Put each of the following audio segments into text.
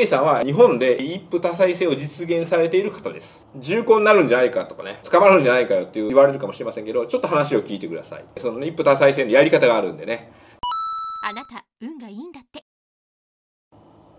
A さんは日本で一夫多妻制を実現されている方です。重婚になるんじゃないかとかね、捕まるんじゃないかよって言われるかもしれませんけど、ちょっと話を聞いてください。その、ね、一夫多妻制のやり方があるんでね。あなた運がいいんだって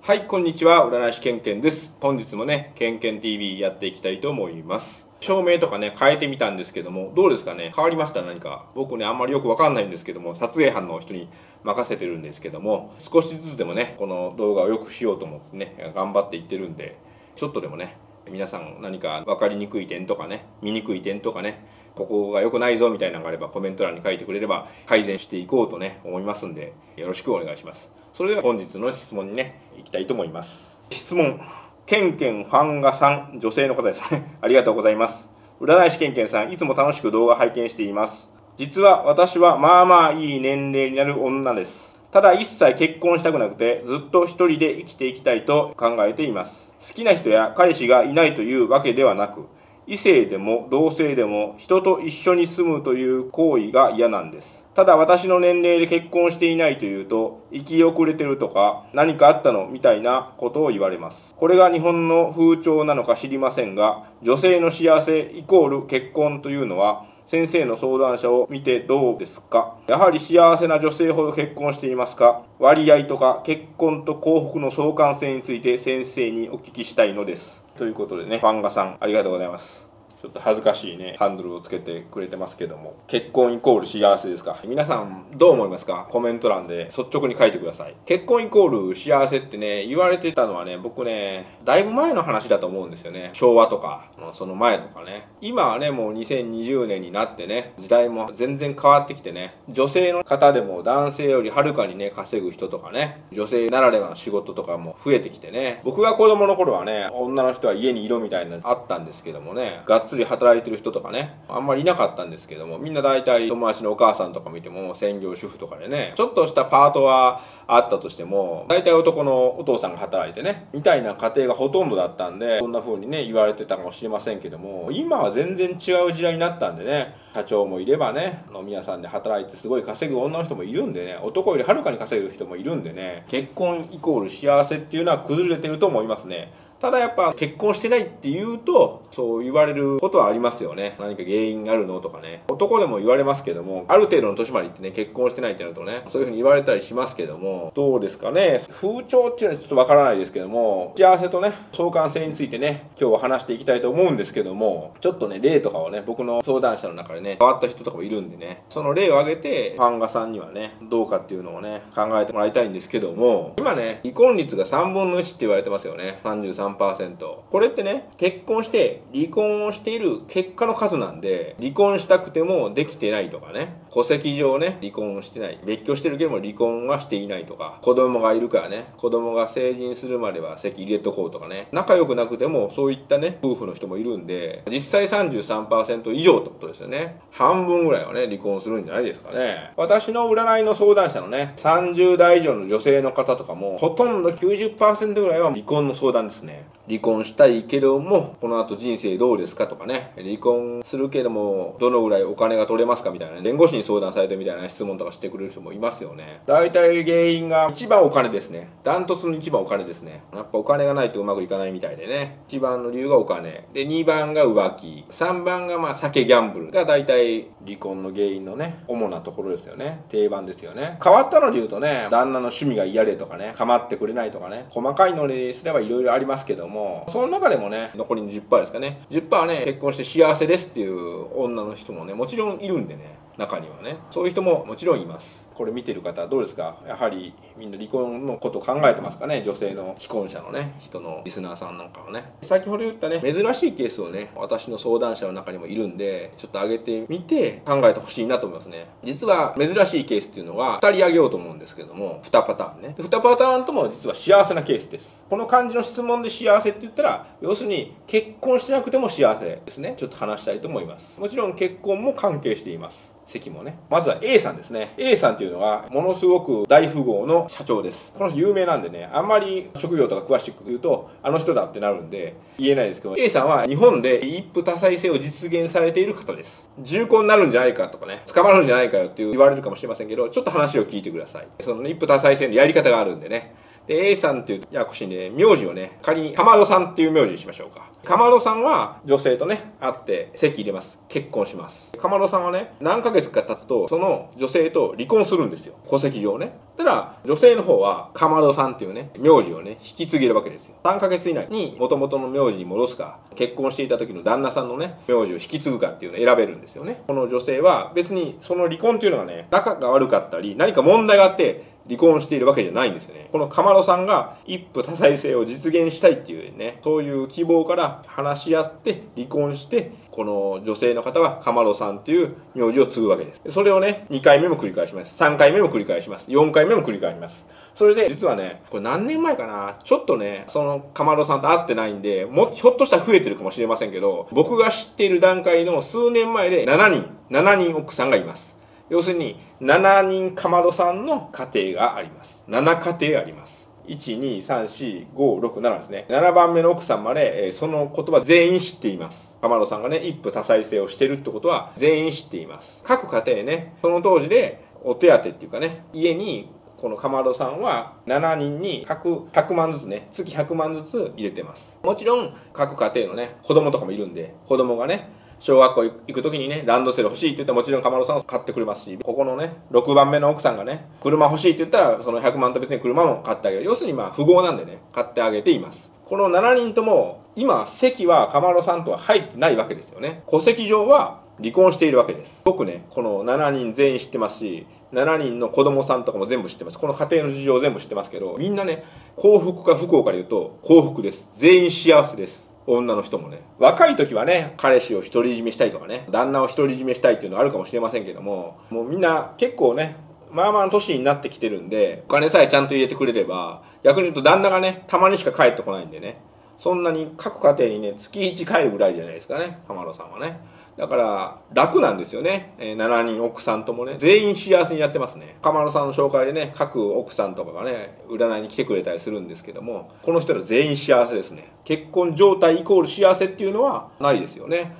はい、こんにちは。占い師ケンケンです。本日もね、ケンケン TV やっていきたいと思います。照明とかね、変えてみたんですけども、どうですかね？変わりました？何か？僕ね、あんまりよくわかんないんですけども、撮影班の人に任せてるんですけども、少しずつでもね、この動画を良くしようと思ってね、頑張っていってるんで、ちょっとでもね、皆さん何か分かりにくい点とかね見にくい点とかねここが良くないぞみたいなのがあればコメント欄に書いてくれれば改善していこうとね思いますんでよろしくお願いします。それでは本日の質問にねいきたいと思います。質問。ケンケンファンガさん女性の方ですね。ありがとうございます。占い師ケンケンさんいつも楽しく動画拝見しています。実は私はまあまあいい年齢になる女です。ただ一切結婚したくなくてずっと一人で生きていきたいと考えています。好きな人や彼氏がいないというわけではなく異性でも同性でも人と一緒に住むという行為が嫌なんです。ただ私の年齢で結婚していないというと生き遅れてるとか何かあったのみたいなことを言われます。これが日本の風潮なのか知りませんが女性の幸せイコール結婚というのは先生の相談者を見てどうですか？やはり幸せな女性ほど結婚していますか？割合とか結婚と幸福の相関性について先生にお聞きしたいのです。ということでねファンガさんありがとうございます。ちょっと恥ずかしいねハンドルをつけてくれてますけども。結婚イコール幸せですか？皆さんどう思いますか？コメント欄で率直に書いてください。結婚イコール幸せってね言われてたのはね僕ねだいぶ前の話だと思うんですよね。昭和とかその前とかね。今はねもう2020年になってね時代も全然変わってきてね女性の方でも男性よりはるかにね稼ぐ人とかね女性ならではの仕事とかも増えてきてね。僕が子供の頃はね女の人は家にいろみたいなのあったんですけどもねつり働いてる人とかねあんまりいなかったんですけどもみんな大体友達のお母さんとか見ても専業主婦とかでねちょっとしたパートはあったとしても大体男のお父さんが働いてねみたいな家庭がほとんどだったんでそんな風にね言われてたかもしれませんけども今は全然違う時代になったんでね社長もいればね飲み屋さんで働いてすごい稼ぐ女の人もいるんでね男よりはるかに稼ぐ人もいるんでね結婚イコール幸せっていうのは崩れてると思いますね。ただやっぱ結婚してないって言うとそう言われることはありますよね。何か原因があるのとかね。男でも言われますけどもある程度の年まで行ってね結婚してないってなるとねそういうふうに言われたりしますけどもどうですかね。風潮っていうのはちょっとわからないですけども幸せとね相関性についてね今日は話していきたいと思うんですけどもちょっとね例とかをね僕の相談者の中でね変わった人とかもいるんでね。その例を挙げてファンガさんにはねどうかっていうのをね考えてもらいたいんですけども。今ね離婚率が3分の1って言われてますよね。33%これってね結婚して離婚をしている結果の数なんで離婚したくてもできてないとかね。戸籍上ね離婚をしてない。別居してるけども離婚はしていないとか。子供がいるからね。子供が成人するまでは籍入れとこうとかね。仲良くなくてもそういったね夫婦の人もいるんで実際33%以上ってことですよね。半分ぐらいはね離婚するんじゃないですかね。私の占いの相談者のね30代以上の女性の方とかもほとんど90%ぐらいは離婚の相談ですね。離婚したいけどもこの後人生どうですかとかね。離婚するけどもどのぐらいお金が取れますかみたいな弁護士に相談されてみたいな質問とかしてくれる人もいますよね。大体原因が一番お金ですね。ダントツの一番お金ですね。やっぱお金がないとうまくいかないみたいでね。一番の理由がお金。で2番が浮気。3番がまあ酒ギャンブル。が大体離婚の原因のね主なところですよね。定番ですよね。変わったので言うとね旦那の趣味が嫌でとかね構ってくれないとかね細かいのにすればいろいろありますけどもその中でもね残りの10%ですかね。10%はね結婚して幸せですっていう女の人もねもちろんいるんでね。中にはねそういう人ももちろんいます。これ見てる方どうですか？やはりみんな離婚のこと考えてますかね？女性の既婚者のね人のリスナーさんなんかはね。先ほど言ったね珍しいケースをね私の相談者の中にもいるんでちょっと上げてみて考えてほしいなと思いますね。実は珍しいケースっていうのは2人挙げようと思うんですけども2パターンね。2パターンとも実は幸せなケースです。この感じの質問で幸せって言ったら要するに結婚してなくても幸せですね。ちょっと話したいと思います。もちろん結婚も関係しています。席もねまずは A さんですね。A さんっていうのはものすごく大富豪の社長です。この人有名なんでねあんまり職業とか詳しく言うとあの人だってなるんで言えないですけど A さんは日本で一夫多妻制を実現されている方です。重婚になるんじゃないかとかね捕まるんじゃないかよって言われるかもしれませんけどちょっと話を聞いてください。その、ね、一夫多妻制のやり方があるんでねで A さんっていうややこしいんで名字をね仮にかまどさんっていう名字にしましょうか。かまどさんは女性とね会って籍入れます。結婚します。かまどさんはね何ヶ月か経つとその女性と離婚するんですよ。戸籍上ね。ただ女性の方はかまどさんっていうね名字をね引き継げるわけですよ。3ヶ月以内に元々の名字に戻すか結婚していた時の旦那さんのね名字を引き継ぐかっていうのを選べるんですよね。この女性は別にその離婚っていうのがね仲が悪かったり何か問題があって離婚しているわけじゃないんですよね。このかまどさんが一夫多妻制を実現したいっていうね、そういう希望から話し合って離婚して、この女性の方はかまどさんっていう名字を継ぐわけです。それをね、2回目も繰り返します。3回目も繰り返します。4回目も繰り返します。それで、実はね、これ何年前かな、ちょっとね、そのかまどさんと会ってないんで、もひょっとしたら増えてるかもしれませんけど、僕が知っている段階の数年前で7人、7人奥さんがいます。要するに7人かまどさんの家庭があります。7家庭あります。1234567ですね。7番目の奥さんまで、え、その言葉全員知っています。かまどさんがね一夫多妻制をしてるってことは全員知っています。各家庭ねその当時でお手当っていうかね家にこのかまどさんは7人に各100万ずつね月100万ずつ入れてます。もちろん各家庭のね子供とかもいるんで子供がね小学校行く時にね、ランドセル欲しいって言ったらもちろんかまどさんを買ってくれますし、ここのね、6番目の奥さんがね、車欲しいって言ったら、その100万と別に車も買ってあげる。要するにまあ、富豪なんでね、買ってあげています。この7人とも、今、席はかまどさんとは入ってないわけですよね。戸籍上は離婚しているわけです。僕ね、この7人全員知ってますし、7人の子供さんとかも全部知ってます。この家庭の事情全部知ってますけど、みんなね、幸福か不幸かで言うと幸福です。全員幸せです。女の人もね。若い時はね、彼氏を独り占めしたいとかね、旦那を独り占めしたいっていうのはあるかもしれませんけども、もうみんな結構ね、まあまあの年になってきてるんで、お金さえちゃんと入れてくれれば、逆に言うと旦那がね、たまにしか帰ってこないんでね、そんなに各家庭にね、月1帰るぐらいじゃないですかね、浜野さんはね。だから楽なんですよね、えー、7人奥さんともね全員幸せにやってますね。浜野さんの紹介でね各奥さんとかがね占いに来てくれたりするんですけどもこの人ら全員幸せですね。結婚状態イコール幸せっていうのはないですよね。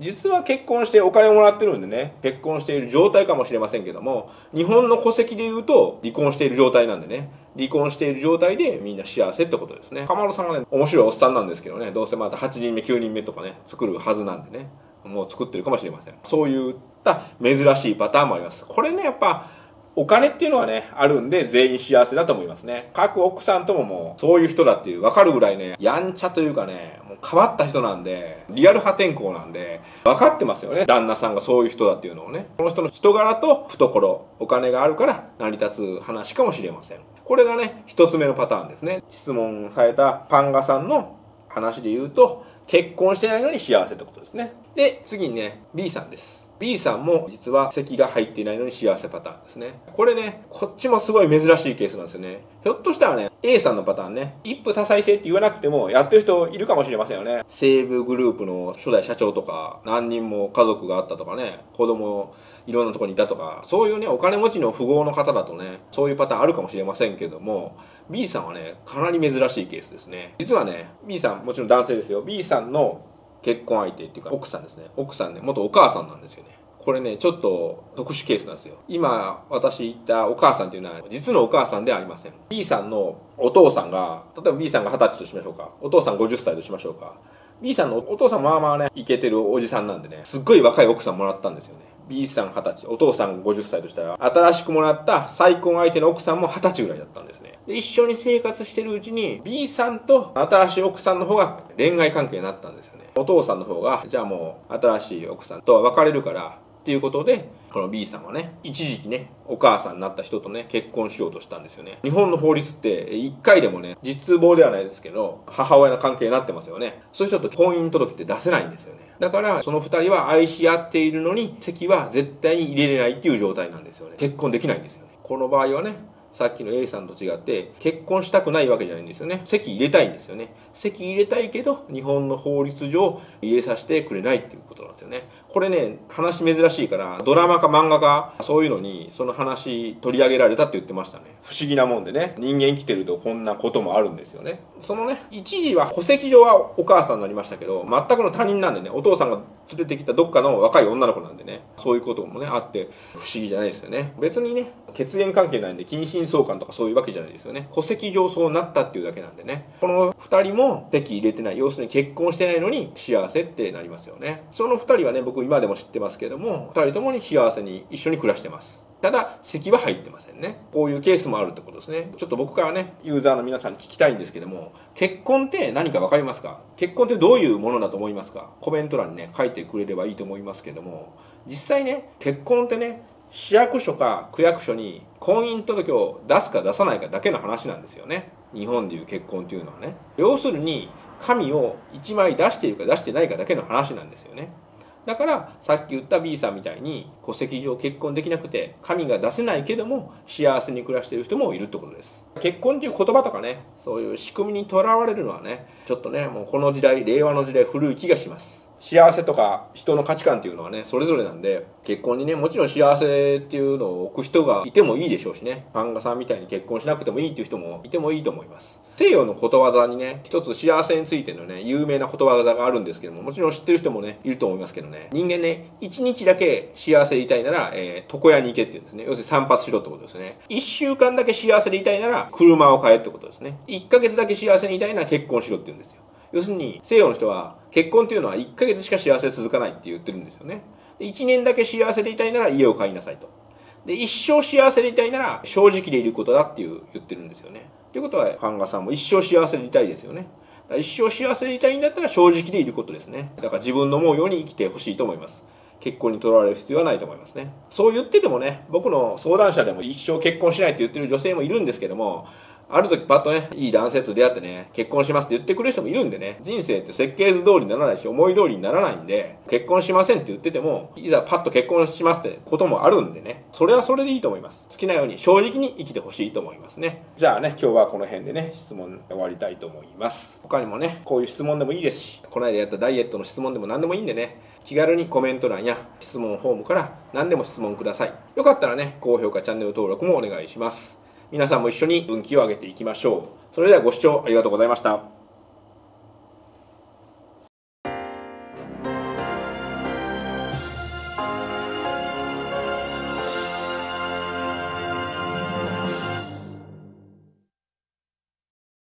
実は結婚してお金をもらってるんでね結婚している状態かもしれませんけども日本の戸籍で言うと離婚している状態なんでね離婚している状態でみんな幸せってことですね。かまろさんはね面白いおっさんなんですけどねどうせまた8人目9人目とかね作るはずなんでねもう作ってるかもしれません。そういった珍しいパターンもあります。これねやっぱお金っていうのはねあるんで全員幸せだと思いますね。各奥さんとももうそういう人だっていう分かるぐらいねやんちゃというかねもう変わった人なんでリアル破天荒なんで分かってますよね。旦那さんがそういう人だっていうのをね。この人の人柄と懐お金があるから成り立つ話かもしれません。これがね一つ目のパターンですね。質問されたパンガさんの話で言うと結婚してないのに幸せってことですね。で次にね B さんです。B さんも実は席が入っていないのに幸せパターンですね。これね、こっちもすごい珍しいケースなんですよね。ひょっとしたらね、A さんのパターンね、一夫多妻制って言わなくてもやってる人いるかもしれませんよね。西武グループの初代社長とか、何人も家族があったとかね、子供いろんなとこにいたとか、そういうね、お金持ちの富豪の方だとね、そういうパターンあるかもしれませんけども、B さんはね、かなり珍しいケースですね。実はね、B さん、もちろん男性ですよ。B さんの結婚相手っていうか奥さんですね。奥さんね元お母さんなんですよね。これねちょっと特殊ケースなんですよ。今私言ったお母さんっていうのは実のお母さんではありません。B さんのお父さんが例えば B さんが二十歳としましょうか。お父さん50歳としましょうか。B さんのお父さんまあまあねイケてるおじさんなんでねすっごい若い奥さんもらったんですよね。B さん二十歳お父さん50歳としたら新しくもらった再婚相手の奥さんも二十歳ぐらいだったんですね。で一緒に生活してるうちに B さんと新しい奥さんの方が恋愛関係になったんですよね。お父さんの方がじゃあもう新しい奥さんとは別れるからっていうことでこの B さんはね一時期ねお母さんになった人とね結婚しようとしたんですよね。日本の法律って1回でもね実望ではないですけど母親の関係になってますよね。そういう人と婚姻届って出せないんですよね。だからその2人は愛し合っているのに籍は絶対に入れれないっていう状態なんですよね。結婚できないんですよね。この場合はねさっきの A さんと違って結婚したくないわけじゃないんですよね。籍入れたいんですよね。籍入れたいけど日本の法律上入れさせてくれないっていうことなんですよね。これね話珍しいからドラマか漫画かそういうのにその話取り上げられたって言ってましたね。不思議なもんでね。人間生きてるとこんなこともあるんですよね。そのね一時は戸籍上はお母さんになりましたけど全くの他人なんでねお父さんが連れてきたどっかの若い女の子なんでねそういうこともねあって不思議じゃないですよね。別にね血縁関係ないんで近親相関とかそういうわけじゃないですよね。戸籍上そうなったっていうだけなんでね。この2人も籍入れてない要するに結婚してないのに幸せってなりますよね。その2人はね僕今でも知ってますけども2人ともに幸せに一緒に暮らしてます。ただ席は入ってませんね。こういうケースもあるってことですね。ちょっと僕からねユーザーの皆さんに聞きたいんですけども結婚って何か分かりますか？結婚ってどういうものだと思いますか？コメント欄にね書いてくれればいいと思いますけども実際ね結婚ってね市役所か区役所に婚姻届を出すか出さないかだけの話なんですよね。日本でいう結婚っていうのはね。要するに紙を1枚出しているか出してないかだけの話なんですよね。だからさっき言った B さんみたいに戸籍上結婚できなくて神が出せないけども幸せに暮らしている人もいるってことです。結婚っていう言葉とかねそういう仕組みにとらわれるのはねちょっとねもうこの時代令和の時代古い気がします。幸せとか人の価値観っていうのはねそれぞれなんで結婚にねもちろん幸せっていうのを置く人がいてもいいでしょうしね。漫画さんみたいに結婚しなくてもいいっていう人もいてもいいと思います。西洋のことわざにね一つ幸せについてのね有名なことわざがあるんですけどももちろん知ってる人もねいると思いますけどね。人間ね一日だけ幸せでいたいなら、えー、床屋に行けって言うんですね。要するに散髪しろってことですね。一週間だけ幸せでいたいなら車を買えってことですね。一ヶ月だけ幸せにいたいなら結婚しろって言うんですよ。要するに西洋の人は結婚っていうのは1ヶ月しか幸せ続かないって言ってるんですよね。で1年だけ幸せでいたいなら家を買いなさいと。で一生幸せでいたいなら正直でいることだっていう言ってるんですよね。ということはファンガさんも一生幸せでいたいですよね。一生幸せでいたいんだったら正直でいることですね。だから自分の思うように生きてほしいと思います。結婚にとらわれる必要はないと思いますね。そう言っててもね僕の相談者でも一生結婚しないって言ってる女性もいるんですけどもある時パッとね、いい男性と出会ってね、結婚しますって言ってくれる人もいるんでね、人生って設計図通りにならないし、思い通りにならないんで、結婚しませんって言ってても、いざパッと結婚しますってこともあるんでね、それはそれでいいと思います。好きなように正直に生きてほしいと思いますね。じゃあね、今日はこの辺でね、質問終わりたいと思います。他にもね、こういう質問でもいいですし、この間やったダイエットの質問でも何でもいいんでね、気軽にコメント欄や質問フォームから何でも質問ください。よかったらね、高評価、チャンネル登録もお願いします。皆さんも一緒に運気を上げていきましょう。それではご視聴ありがとうございました。